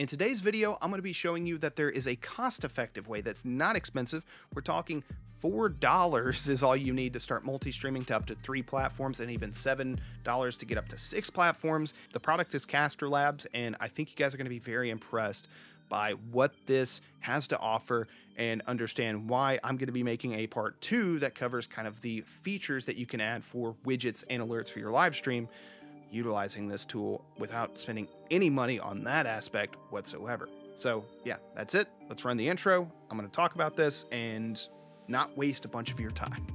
In today's video, I'm going to be showing you that there is a cost-effective way that's not expensive. We're talking $4 is all you need to start multi-streaming to up to three platforms and even $7 to get up to six platforms. The product is Casterlabs, and I think you guys are going to be very impressed by what this has to offer and understand why I'm going to be making a part two that covers kind of the features that you can add for widgets and alerts for your live stream utilizing this tool without spending any money on that aspect whatsoever. So, yeah, that's it. Let's run the intro. I'm going to talk about this and not waste a bunch of your time.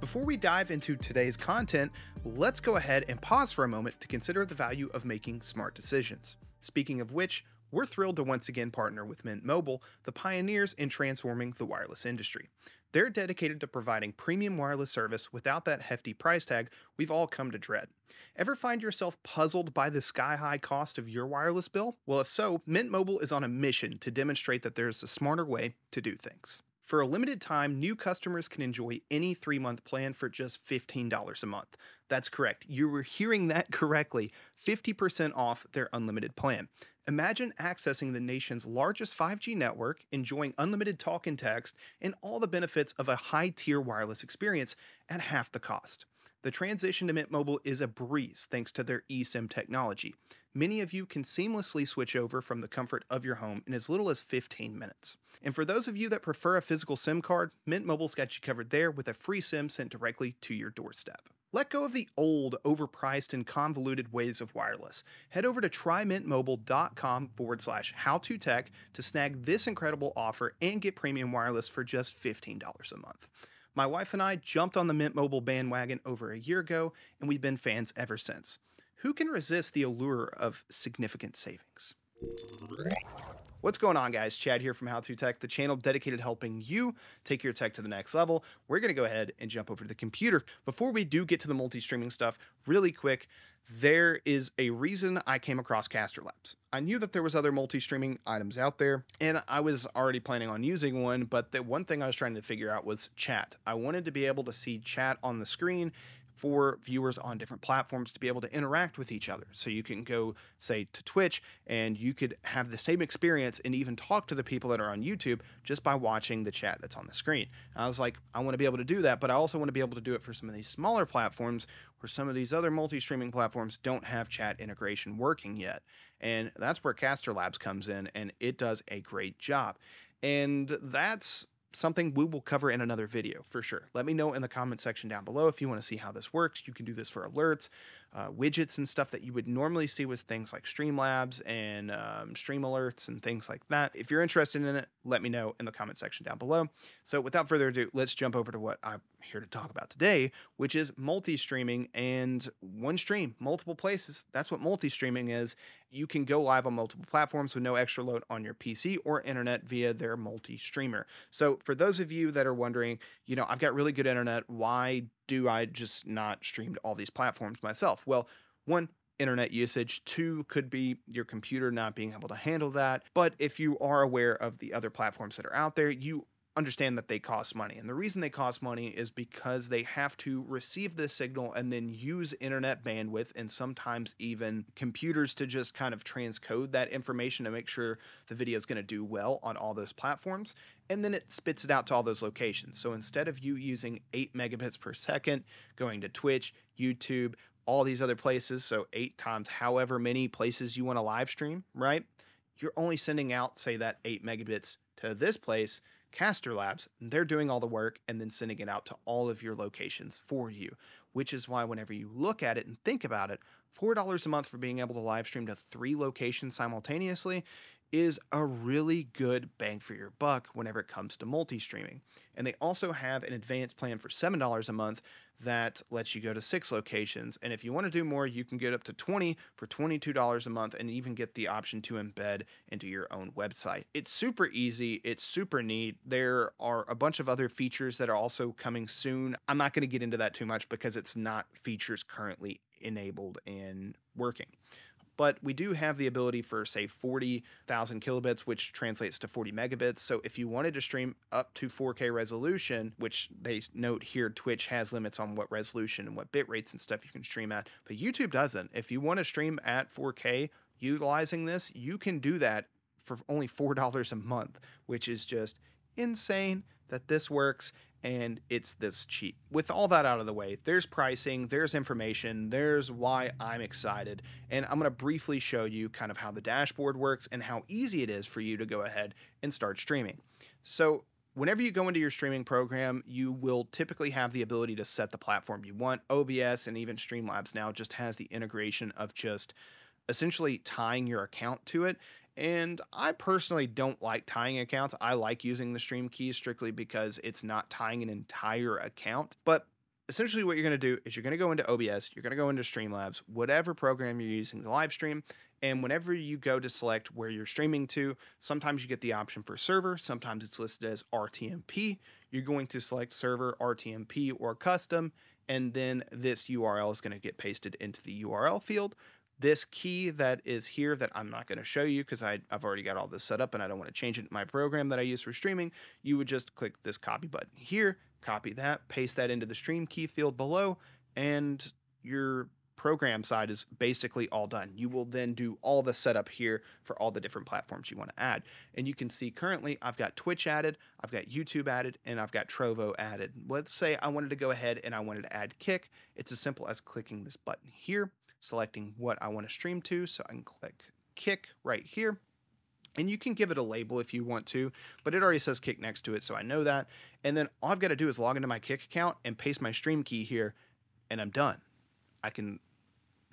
Before we dive into today's content, let's go ahead and pause for a moment to consider the value of making smart decisions. Speaking of which, we're thrilled to once again partner with Mint Mobile, the pioneers in transforming the wireless industry. They're dedicated to providing premium wireless service without that hefty price tag we've all come to dread. Ever find yourself puzzled by the sky high cost of your wireless bill? Well, if so, Mint Mobile is on a mission to demonstrate that there's a smarter way to do things. For a limited time, new customers can enjoy any three month plan for just $15 a month. That's correct. You were hearing that correctly 50% off their unlimited plan. Imagine accessing the nation's largest 5G network, enjoying unlimited talk and text, and all the benefits of a high tier wireless experience at half the cost. The transition to Mint Mobile is a breeze thanks to their eSIM technology. Many of you can seamlessly switch over from the comfort of your home in as little as 15 minutes. And for those of you that prefer a physical SIM card, Mint Mobile's got you covered there with a free SIM sent directly to your doorstep. Let go of the old, overpriced, and convoluted ways of wireless. Head over to trymintmobile.com forward slash how to tech to snag this incredible offer and get premium wireless for just $15 a month. My wife and I jumped on the Mint Mobile bandwagon over a year ago, and we've been fans ever since. Who can resist the allure of significant savings? What's going on, guys? Chad here from How to Tech, the channel dedicated to helping you take your tech to the next level. We're going to go ahead and jump over to the computer. Before we do get to the multi streaming stuff, really quick, there is a reason I came across Casterlabs. I knew that there was other multi-streaming items out there and I was already planning on using one, but the one thing I was trying to figure out was chat. I wanted to be able to see chat on the screen for viewers on different platforms to be able to interact with each other. So you can go, say, to Twitch and you could have the same experience and even talk to the people that are on YouTube just by watching the chat that's on the screen. And I was like, I want to be able to do that, but I also want to be able to do it for some of these smaller platforms where some of these other multi streaming platforms don't have chat integration working yet. And that's where Casterlabs comes in and it does a great job. And that's something we will cover in another video for sure. Let me know in the comment section down below if you want to see how this works. You can do this for alerts, uh, widgets, and stuff that you would normally see with things like Streamlabs and um, StreamElements and things like that. If you're interested in it, let me know in the comment section down below. So without further ado, let's jump over to what I'm here to talk about today, which is multi-streaming and one stream, multiple places. That's what multi-streaming is. You can go live on multiple platforms with no extra load on your PC or internet via their multi-streamer. So for those of you that are wondering, you know, I've got really good internet, why do I just not stream to all these platforms myself? Well, one, internet usage. Two could be your computer not being able to handle that. But if you are aware of the other platforms that are out there, you understand that they cost money. And the reason they cost money is because they have to receive this signal and then use internet bandwidth and sometimes even computers to just kind of transcode that information to make sure the video is going to do well on all those platforms. And then it spits it out to all those locations. So instead of you using 8 megabits per second, going to Twitch, YouTube, all these other places, so eight times however many places you want to live stream, right? You're only sending out, say, that 8 megabits to this place Casterlabs, they're doing all the work and then sending it out to all of your locations for you, which is why whenever you look at it and think about it, $4 a month for being able to live stream to three locations simultaneously is a really good bang for your buck whenever it comes to multi streaming. And they also have an advanced plan for $7 a month that lets you go to six locations. And if you want to do more, you can get up to 20 for $22 a month and even get the option to embed into your own website. It's super easy, it's super neat. There are a bunch of other features that are also coming soon. I'm not going to get into that too much because it's not features currently enabled and working. But we do have the ability for, say, 40,000 kilobits, which translates to 40 megabits. So if you wanted to stream up to 4K resolution, which they note here, Twitch has limits on what resolution and what bit rates and stuff you can stream at, but YouTube doesn't. If you want to stream at 4K utilizing this, you can do that for only $4 a month, which is just insane that this works and it's this cheap. With all that out of the way, there's pricing, there's information, there's why I'm excited, and I'm going to briefly show you kind of how the dashboard works and how easy it is for you to go ahead and start streaming. So, whenever you go into your streaming program, you will typically have the ability to set the platform you want. OBS and even Streamlabs now just has the integration of just essentially tying your account to it. And I personally don't like tying accounts. I like using the stream keys strictly because it's not tying an entire account. But essentially, what you're going to do is you're going to go into OBS, you're going to go into Streamlabs, whatever program you're using to live stream. And whenever you go to select where you're streaming to, sometimes you get the option for server, sometimes it's listed as RTMP. You're going to select server, RTMP, or custom, and then this URL is going to get pasted into the URL field this key that is here that I'm not going to show you because I've already got all this set up and I don't want to change it in my program that I use for streaming, you would just click this copy button here, copy that, paste that into the stream key field below, and your program side is basically all done. You will then do all the setup here for all the different platforms you want to add. And you can see currently I've got Twitch added, I've got YouTube added, and I've got Trovo added. Let's say I wanted to go ahead and I wanted to add Kick. It's as simple as clicking this button here selecting what I want to stream to. So I can click kick right here. And you can give it a label if you want to, but it already says kick next to it, so I know that. And then all I've got to do is log into my kick account and paste my stream key here, and I'm done. I can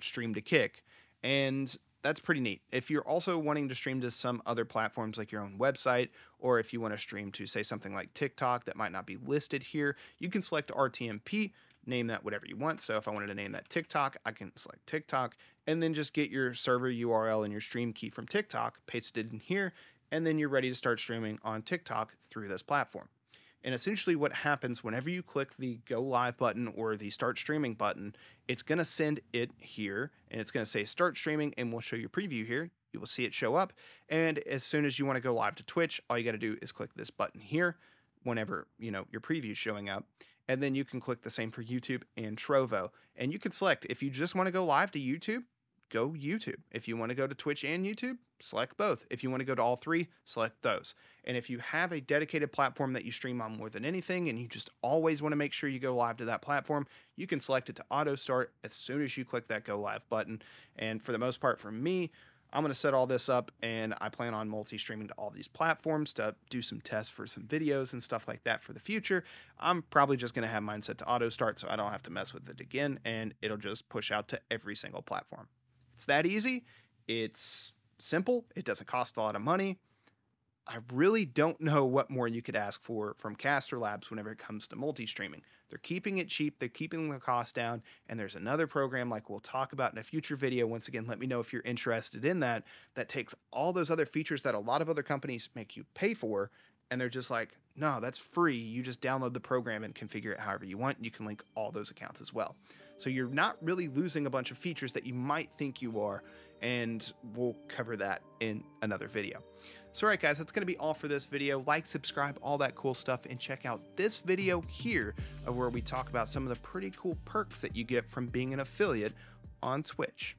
stream to kick. And that's pretty neat. If you're also wanting to stream to some other platforms like your own website, or if you want to stream to, say, something like TikTok that might not be listed here, you can select RTMP name that whatever you want. So if I wanted to name that TikTok, I can select TikTok and then just get your server URL and your stream key from TikTok, paste it in here, and then you're ready to start streaming on TikTok through this platform. And essentially, what happens whenever you click the go live button or the start streaming button, it's going to send it here and it's going to say start streaming, and we'll show you preview here. You will see it show up. And as soon as you want to go live to Twitch, all you got to do is click this button here whenever you know your preview showing up and then you can click the same for YouTube and Trovo. And you can select if you just want to go live to YouTube, go YouTube. If you want to go to Twitch and YouTube, select both. If you want to go to all three, select those. And if you have a dedicated platform that you stream on more than anything and you just always want to make sure you go live to that platform, you can select it to auto start as soon as you click that go live button. And for the most part, for me, I'm going to set all this up and I plan on multi streaming to all these platforms to do some tests for some videos and stuff like that for the future. I'm probably just going to have mine set to auto start so I don't have to mess with it again and it'll just push out to every single platform. It's that easy. It's simple. It doesn't cost a lot of money. I really don't know what more you could ask for from Casterlabs whenever it comes to multi streaming. They're keeping it cheap, they're keeping the cost down, and there's another program like we'll talk about in a future video. Once again, let me know if you're interested in that, that takes all those other features that a lot of other companies make you pay for, and they're just like, no, that's free. You just download the program and configure it however you want. You can link all those accounts as well. So you're not really losing a bunch of features that you might think you are, and we'll cover that in another video. So alright guys, that's going to be all for this video. Like, subscribe, all that cool stuff, and check out this video here of where we talk about some of the pretty cool perks that you get from being an affiliate on Twitch.